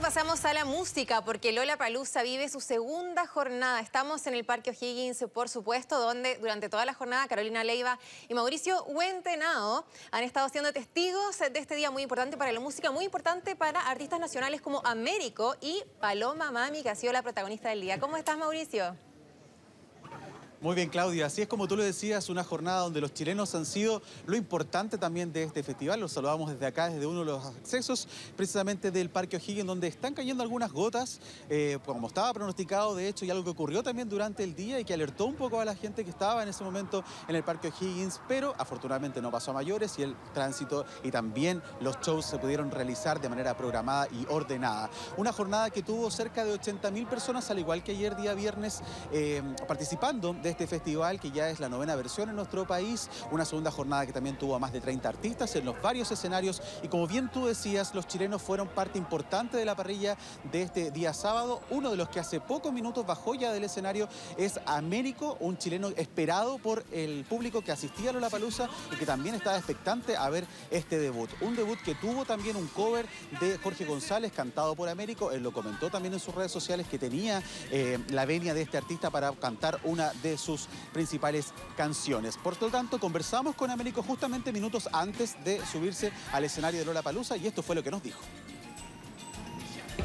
pasamos a la música porque Lola Palusa vive su segunda jornada. Estamos en el Parque O'Higgins, por supuesto, donde durante toda la jornada Carolina Leiva y Mauricio Huentenao han estado siendo testigos de este día muy importante para la música, muy importante para artistas nacionales como Américo y Paloma Mami, que ha sido la protagonista del día. ¿Cómo estás, Mauricio? Muy bien, Claudia. Así es como tú lo decías, una jornada donde los chilenos han sido lo importante también de este festival. Los saludamos desde acá, desde uno de los accesos, precisamente del Parque O'Higgins, donde están cayendo algunas gotas, eh, como estaba pronosticado, de hecho, y algo que ocurrió también durante el día y que alertó un poco a la gente que estaba en ese momento en el Parque O'Higgins, pero afortunadamente no pasó a mayores y el tránsito y también los shows se pudieron realizar de manera programada y ordenada. Una jornada que tuvo cerca de 80.000 personas, al igual que ayer día viernes, eh, participando de este festival, que ya es la novena versión en nuestro país, una segunda jornada que también tuvo a más de 30 artistas en los varios escenarios y como bien tú decías, los chilenos fueron parte importante de la parrilla de este día sábado. Uno de los que hace pocos minutos bajó ya del escenario es Américo, un chileno esperado por el público que asistía a Lollapalooza y que también estaba expectante a ver este debut. Un debut que tuvo también un cover de Jorge González cantado por Américo. Él lo comentó también en sus redes sociales que tenía eh, la venia de este artista para cantar una de sus principales canciones. Por lo tanto, conversamos con Américo justamente minutos antes de subirse al escenario de Lola Palusa y esto fue lo que nos dijo.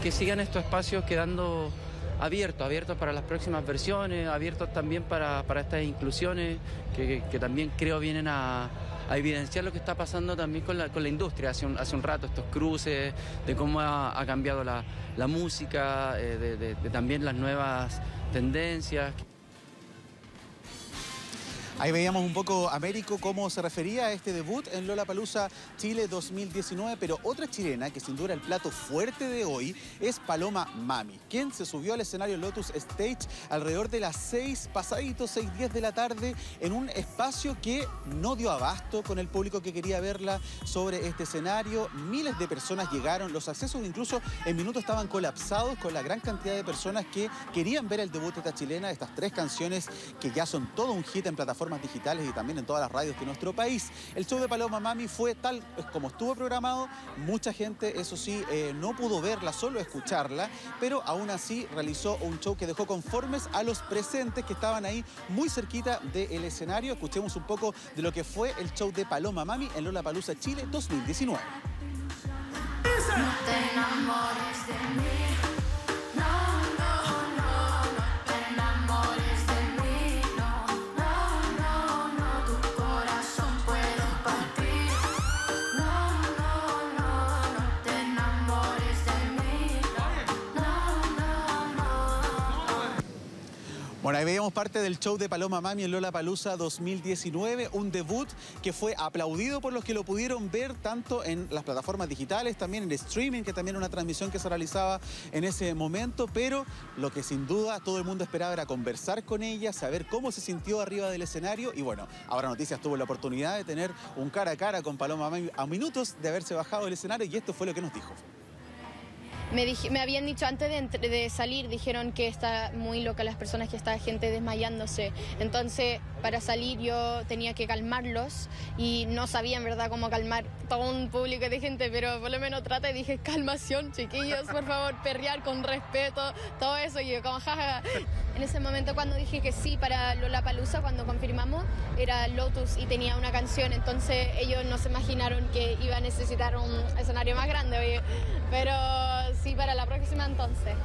Que sigan estos espacios quedando abiertos, abiertos para las próximas versiones, abiertos también para, estas inclusiones que, también creo vienen a, evidenciar lo que está pasando también con la, con la industria. Hace un, hace un rato estos cruces, de cómo ha, cambiado la, música, eh, de también las nuevas tendencias. Ahí veíamos un poco Américo cómo se refería a este debut en Lola Palusa Chile 2019, pero otra chilena que sin duda el plato fuerte de hoy es Paloma Mami, quien se subió al escenario Lotus Stage alrededor de las 6 pasaditos, 6.10 de la tarde, en un espacio que no dio abasto con el público que quería verla sobre este escenario. Miles de personas llegaron, los accesos incluso en minutos estaban colapsados con la gran cantidad de personas que querían ver el debut de esta chilena, estas tres canciones que ya son todo un hit en plataforma digitales y también en todas las radios de nuestro país. El show de Paloma Mami fue tal como estuvo programado. Mucha gente, eso sí, eh, no pudo verla, solo escucharla, pero aún así realizó un show que dejó conformes a los presentes que estaban ahí muy cerquita del escenario. Escuchemos un poco de lo que fue el show de Paloma Mami en Lola Palusa Chile 2019. Bueno, ahí veíamos parte del show de Paloma Mami en Lola Palusa 2019, un debut que fue aplaudido por los que lo pudieron ver tanto en las plataformas digitales, también en streaming, que también era una transmisión que se realizaba en ese momento, pero lo que sin duda todo el mundo esperaba era conversar con ella, saber cómo se sintió arriba del escenario y bueno, ahora Noticias tuvo la oportunidad de tener un cara a cara con Paloma Mami a minutos de haberse bajado del escenario y esto fue lo que nos dijo. Me, habían dicho antes de, salir, dijeron que está muy loca las personas, que está gente desmayándose. Entonces, para salir yo tenía que calmarlos y no sabía en verdad cómo calmar todo un público de gente, pero por lo menos trata y dije, calmación, chiquillos, por favor, perrear con respeto, todo eso. Y yo como, jaja. En ese momento cuando dije que sí para Lola Palusa, cuando confirmamos, era Lotus y tenía una canción, entonces ellos no se imaginaron que iba a necesitar un escenario más grande, oye. Pero sí, para la próxima entonces.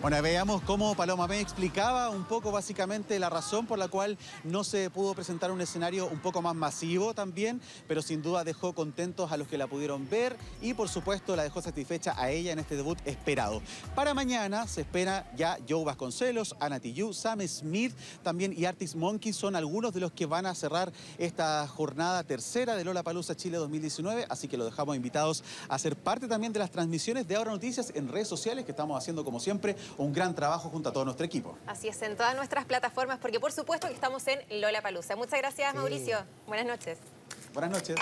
Bueno, veamos cómo Paloma me explicaba un poco básicamente la razón por la cual no se pudo presentar un escenario un poco más masivo también, pero sin duda dejó contentos a los que la pudieron ver y por supuesto la dejó satisfecha a ella en este debut esperado. Para mañana se espera ya Joe Vasconcelos, Ana Sam Smith también y Artis Monkey son algunos de los que van a cerrar esta jornada tercera de Lola Palusa Chile 2019, así que lo dejamos invitados a ser parte también de las transmisiones de Ahora Noticias en redes sociales que estamos haciendo como siempre un gran trabajo junto a todo nuestro equipo. Así es, en todas nuestras plataformas, porque por supuesto que estamos en Lola Palusa. Muchas gracias, Mauricio. Buenas noches. Buenas noches.